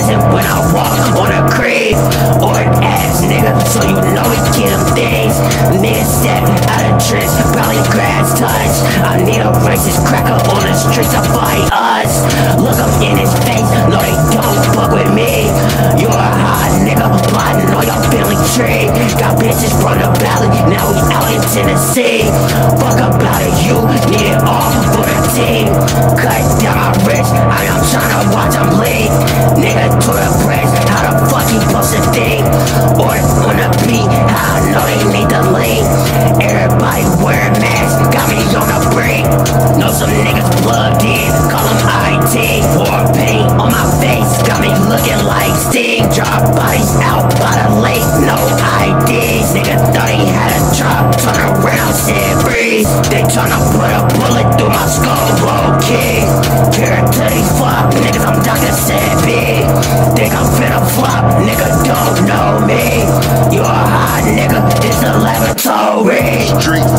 prison when I walk on a grave or an ass, nigga. So you know we get things. Nigga step out of trench, probably grass touch. I need a racist cracker on the streets to fight us. Look up in his face, no they don't fuck with me. You're a hot nigga, plotting on your family tree. Got bitches from the valley, now we out in Tennessee. Fuck about it, you need it all for the team. Cut plugged in Call them IT More paint on my face Got me looking like Sting. Drop bodies out by the lake No IDs Nigga thought he had a drop. Turn around, said freeze They tryna put a bullet through my skull Low key Care to these flop Niggas I'm Dr. Sebi Think I'm finna flop Nigga don't know me You a hot nigga It's a laboratory Street